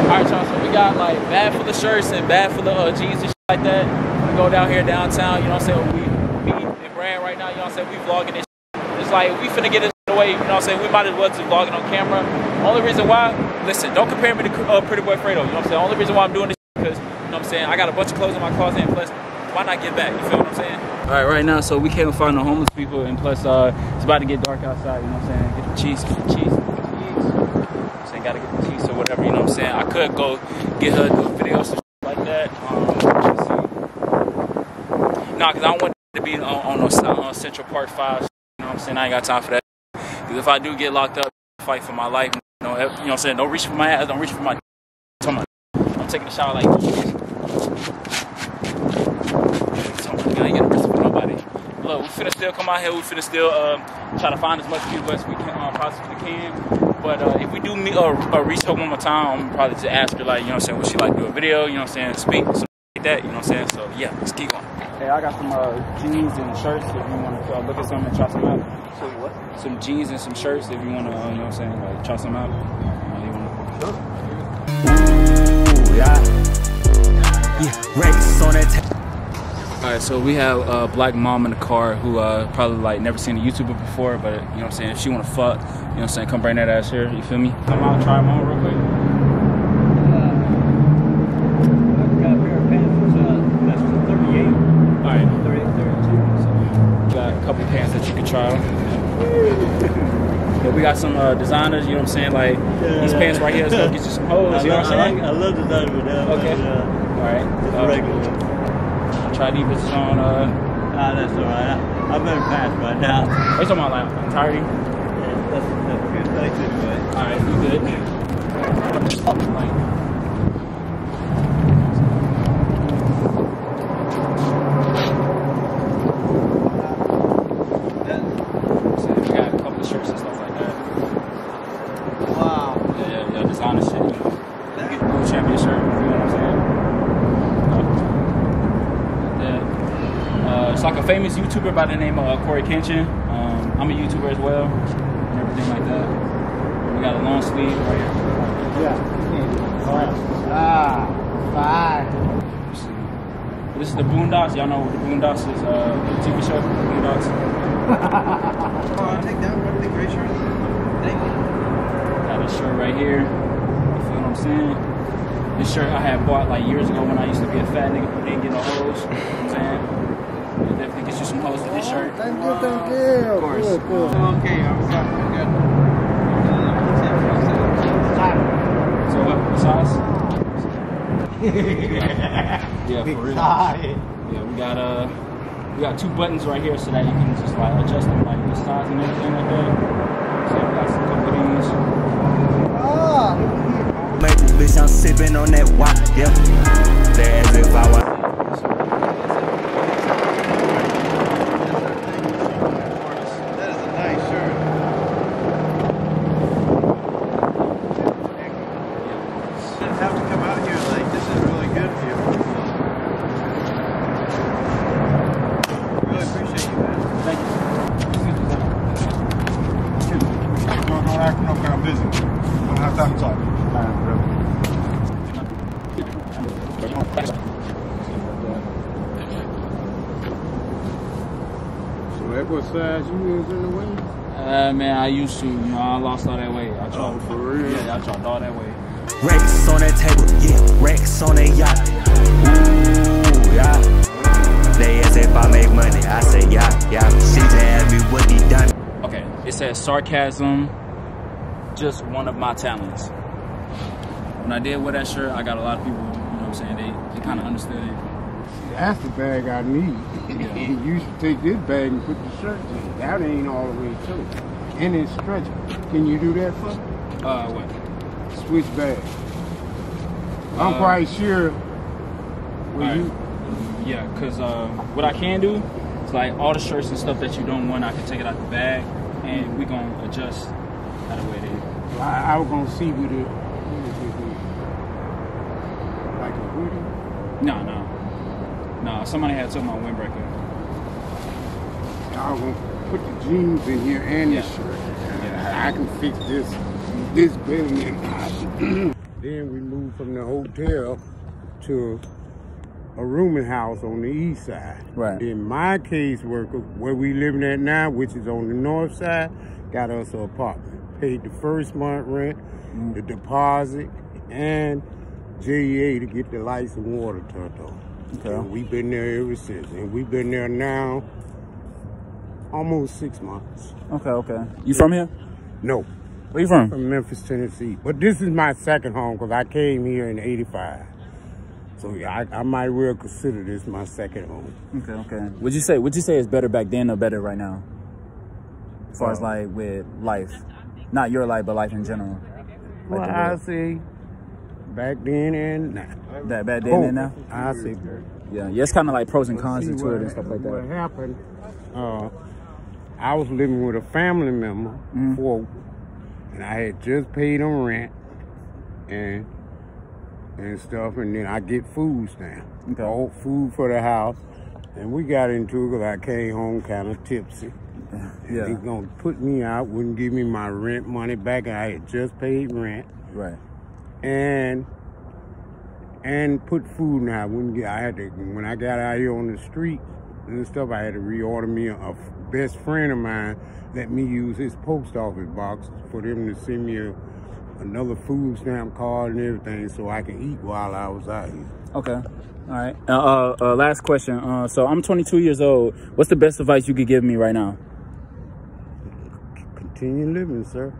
All right, y'all. So we got like bad for the shirts and bad for the uh, jeans and shit like that. We go down here downtown. You know what I'm saying? We me and Brand right now. You know what I'm saying? We vlogging this. Shit. It's like we finna get this away. You know what I'm saying? We might as well just vlogging on camera. Only reason why, listen, don't compare me to uh, Pretty Boy Fredo. You know what I'm saying? Only reason why I'm doing this because you know what I'm saying. I got a bunch of clothes in my closet and plus. Why not get back? You feel what I'm saying? All right, right now, so we can't find the homeless people, and plus, uh, it's about to get dark outside. You know what I'm saying? Get the cheese, get the cheese, get the cheese. Saying gotta get the cheese whatever. You know what I'm saying? I could go get her do a video some like that. Um. Nah, cause I don't want to be on, on, on Central Park Five. You know what I'm saying? I ain't got time for that. Cause if I do get locked up, fight for my life. You know, you know what I'm saying? Don't reach for my ass. Don't reach for my. I'm taking a shower like this. I ain't nobody. Look, we finna still come out here. We finna still uh, try to find as much people as we can, uh, possibly can. But uh, if we do meet, or, uh, reach her one more time, I'm probably just ask her, like, you know what I'm saying, would she like to do a video, you know what I'm saying, speak, something like that, you know what I'm saying? So, yeah, let's keep going. Hey, I got some uh, jeans and shirts if you want to uh, look at some and try some out. So what? Some jeans and some shirts if you want to, uh, you know what I'm saying, like, try some out. Uh, you wanna... Sure. Ooh, yeah. Yeah, Rex on that. All right, so we have a black mom in the car who uh, probably like never seen a YouTuber before, but you know what I'm saying. If she want to fuck, you know what I'm saying. Come bring that ass here. You feel me? Come out, try them on real quick. All right, 30, 32. So got a couple pants that you can try. yeah, we got some uh, designers. You know what I'm saying? Like Yeah. these pants right here, is gonna get you some holes, You know what I'm I, saying? like, I love designer with that. Okay. But, uh, All right. just Uh, regular. try these bitches on. Uh, Ah, that's all right. I, I'm better pass right now. what you talking about? Like entirety? That's, that's good. Thanks anyway. All right, we good. Uh, famous YouTuber by the name of uh, Cory Kenshin. Um, I'm a YouTuber as well, and everything like that. We got a long sleeve right here. Ah, fine. See. This is the Boondocks. Y'all know what the Boondocks is. Uh, the TV show Boondocks. I'll take that one, the gray shirt. Thank you. Got this shirt right here. You feel what I'm saying? This shirt I had bought like years ago when I used to be a fat nigga who didn't get no hoes. You know what I'm saying? It definitely get you some hoes with this shirt. Thank you, thank you. Of course. Good, good. Okay, I'm good. So what? What size? yeah, for real. Yeah, we got uh, we got two buttons right here so that you can just like adjust them like the size and everything like that. So we got some couple of these. Ah, Maple bitch, I'm sipping on that wop, yeah. Say as if I was. that is a nice shirt. Didn't have to come out here late. This is really good for you. Really appreciate you, man. Thank you. Don't, don't act no kind of busy. Don't have time to talk. So that what size you is in the way? Uh, man, I used to, you know, I lost all that weight. I dropped, Oh, for real? Yeah, I dropped all that weight. Rex on that table, yeah. Rex on that yacht. Ooh, yeah. They ask if I make money, I say yeah, yeah. She just asked me what he done. Okay, it says sarcasm, just one of my talents. When I did wear that shirt, I got a lot of people, you know what I'm saying, they, they kind of understood it. That's the bag I need. Yeah. you should take this bag and put the shirt in. That ain't all the way to it. And it's stretchable. Can you do that for me? Uh, what? Switch bag. I'm Uh, quite sure Alright. you Yeah, because uh, what I can do is like all the shirts and stuff that you don't want, I can take it out the bag and we going to adjust how the way it is. I, I was gonna see with it. What is it? Like a hoodie? No, no. No, somebody had took my windbreaker. I was gonna put the jeans in here and Yeah. the shirt. I, I can fix this this than Then we moved from the hotel to a rooming house on the east side. Right. Then my caseworker, where we living at now, which is on the north side, got us an apartment. Paid the first month rent, Mm. the deposit, and JEA to get the lights and water turned on. Okay. And we've been there ever since. And we've been there now almost six months. Okay, okay. You from here? No, Where you from? from Memphis, Tennessee. But this is my second home because I came here in 85. So yeah, I, I might well consider this my second home. Okay, okay. Would you say would you say it's better back then or better right now? As far as like with life. Not your life, but life in general. Like Well, I see back then and now. that bad then and now? I see. Yeah. Yeah, it's kinda like pros and cons into it and stuff like that. What happened, uh, I was living with a family member Mm-hmm. for, and I had just paid them rent and and stuff, and then I get food stamp. Okay. All food for the house, and we got into it because I came home kind of tipsy. Yeah. They gonna put me out, wouldn't give me my rent money back. I had just paid rent Right. and and put food in the. Wouldn't get. I had to when I got out here on the street and stuff. I had to reorder me a, a best friend of mine. Let me use his post office box for them to send me a, another food stamp card and everything, so I can eat while I was out here. Okay. All right. Uh, uh, uh, last question. Uh, so I'm 22 years old. What's the best advice you could give me right now? Continue living, sir.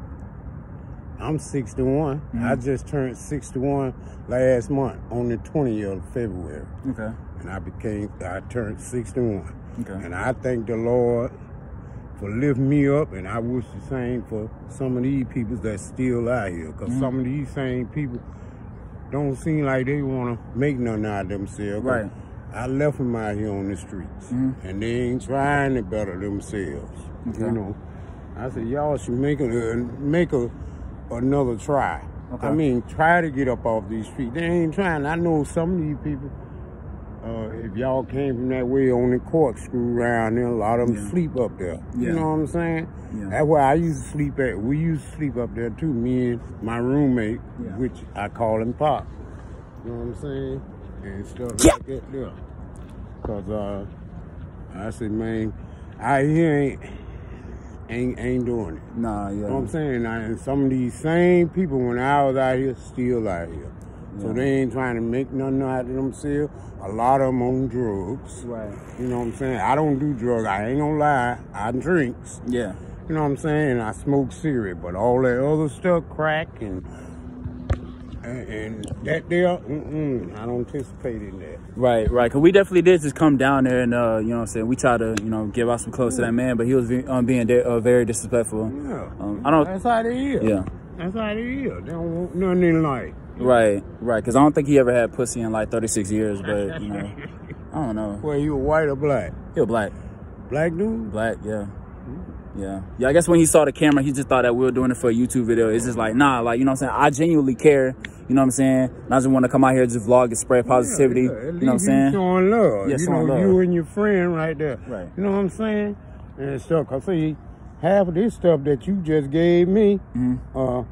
I'm 61. I just turned 61 last month on the 20th of February. Okay. and I became I turned 61. Okay. And I thank the Lord for lifting me up, and I wish the same for some of these people that's still out here, because Mm-hmm. some of these same people don't seem like they want to make nothing out of themselves. Right. Mm-hmm. I left them out here on the streets, and they ain't trying to better themselves. Okay. You know, I said y'all should make a make a another try. Okay. I mean, try to get up off these streets. They ain't trying. I know some of these people. Uh, if y'all came from that way on the corkscrew round there, a lot of them Yeah. sleep up there. Yeah. You know what I'm saying? Yeah. That's where I used to sleep at. We used to sleep up there too, me and my roommate, which I call him Pop. You know what I'm saying? And stuff like that there. Cause uh, I said, man, I here ain't ain't ain't doing it. Nah, yeah. You know what I'm saying? Now, and some of these same people, when I was out here, still out here. So Yeah. they ain't trying to make nothing out of themselves. A lot of them on drugs. Right. You know what I'm saying? I don't do drugs. I ain't gonna lie. I drinks. Yeah. You know what I'm saying? I smoke cigarette. But all that other stuff, crack and and, and that there, I don't anticipate in that. Right, right. Cause we definitely did just come down there and uh, you know what I'm saying, we tried to, you know, give out some clothes to that man, but he was be- um, being de- uh, very disrespectful. Yeah. Um, I don't That's how they is. Yeah. That's how they is. They don't want nothing in life. Right, right. Cause I don't think he ever had pussy in like 36 years, but you know, I don't know. Well, you white or black? He was black. Black dude? Black, yeah. Yeah. Yeah, I guess when he saw the camera, he just thought that we were doing it for a YouTube video. It's just like, nah, like, you know what I'm saying? I genuinely care. You know what I'm saying? And I just want to come out here, just vlog and spread positivity. Yeah, yeah. You know what I'm saying? showing love. Yeah, you showing know, love. you and your friend right there. Right. You know what I'm saying? And stuff. Cause see, half of this stuff that you just gave me, Mm-hmm. uh,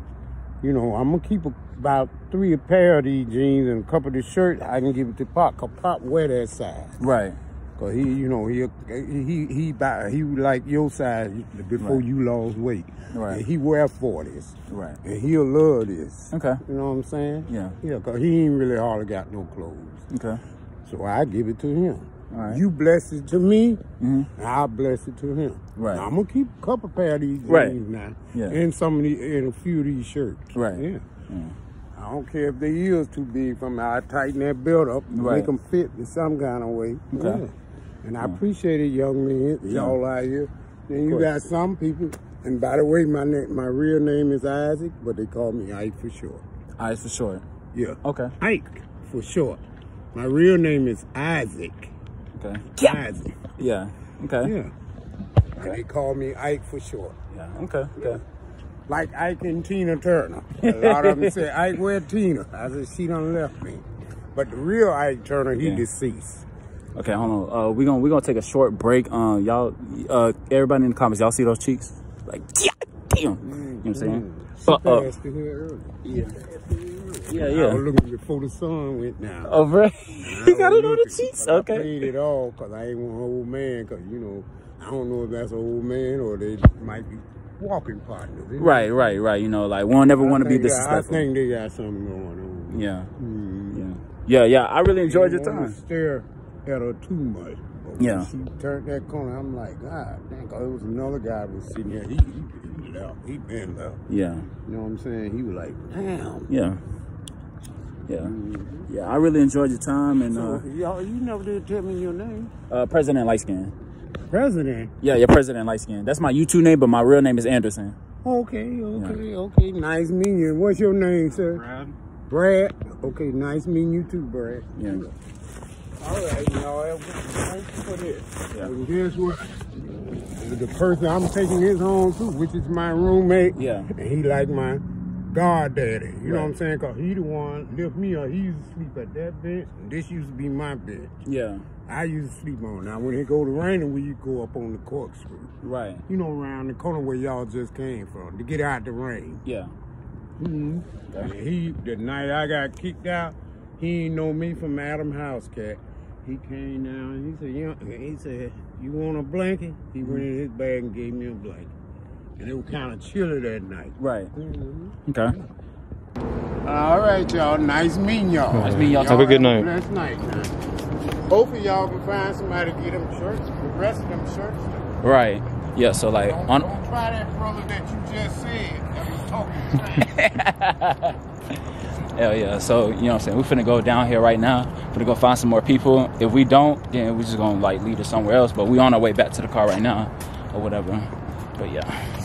you know, I'm gonna keep a, about three a pair of these jeans and a couple of the shirts. I can give it to Pop. Cause Pop wear that size. Right. Cause he, you know, he he he buy, he like your size before Right. you lost weight. Right. And he wear forties. Right. And he'll love this. Okay. You know what I'm saying? Yeah. Yeah, cause he ain't really hardly got no clothes. Okay. So I give it to him. All right. You bless it to me, Mhm. I bless it to him. Right. Now, I'm gonna keep a couple pair of these jeans Right. now, Yeah. and some of these, and a few of these shirts. Right. Yeah. I don't care if the ears too big for me. I tighten that belt up, Right. make them fit in some kind of way. Okay. Yeah. And I hmm. appreciate it, young men, y'all out here. Then you got some people. And by the way, my na- my real name is Isaac, but they call me Ike for short. Ike for sure. Yeah. Okay. Ike for short. My real name is Isaac. Okay. Isaac. Yeah. Okay. Yeah. And they call me Ike for short. Yeah. Okay. Okay. Like Ike and Tina Turner. A lot of them say, Ike, where Tina? I said, she done left me. But the real Ike Turner, he Yeah. deceased. Okay, hold on. Uh, we gonna we gonna take a short break. Um, y'all, uh, everybody in the comments, y'all see those cheeks? Like, yeah, damn. You know what I'm saying? She But, uh, passed through here early. Yeah. Yeah, I yeah. was looking before the sun went down. Oh, bro. And he got it on the looking, cheeks. but I Okay. played it all because I ain't one old man because, you know, I don't know if that's an old man or they might be walking partners. you know? Right, right, right. You know, like we don't never want to be think- I think they got something going on. Yeah, Mm. yeah, yeah, yeah. I really enjoyed your I don't wanna time. stare at her too much. But when Yeah. She turned that corner. I'm like, God, dang, 'cause it was another guy was sitting here. He, he, he left. He been left. Yeah, You know what I'm saying? He was like, damn. yeah, yeah, yeah. I really enjoyed your time and So, uh, y'all, you never did tell me your name. uh, President Light Skin. President. Yeah, yeah, President Light Skin. That's my YouTube name, but my real name is Anderson. Okay, okay, okay. Nice meeting you. What's your name, sir? Brad. Brad. Okay, nice meeting you too, Brad. Yeah. All right, y'all. Thanks for this. Yeah. And guess what? The person I'm taking this home to, which is my roommate. Yeah. And he like my god daddy. You know what I'm saying? Cause he the one lift me up. He used to sleep at that bench. This used to be my bed. Yeah, I used to sleep on. Now when it go to raining, we go up on the corkscrew. right. You know, around the corner where y'all just came from to get out the rain. Yeah, Mm-hmm. And he, the night I got kicked out, he ain't know me from Adam House Cat. He came down and he said, you know, he said, you want a blanket? He went in his bag and gave me a blanket. And it was kind of chilly that night. right. Mm-hmm. Okay. All right, y'all. Nice meeting y'all. Nice meeting y'all. Have a good night. Blessed night. Now. Both of y'all can find somebody to get them shirts, the rest of them shirts. Right. Yeah. So like Don't, on. don't try that brother that you just said that was talking trash. Hell yeah. So, you know what I'm saying? We're finna go down here right now. Finna go find some more people. If we don't, then we're just gonna like lead us somewhere else. But we on our way back to the car right now or whatever. But yeah.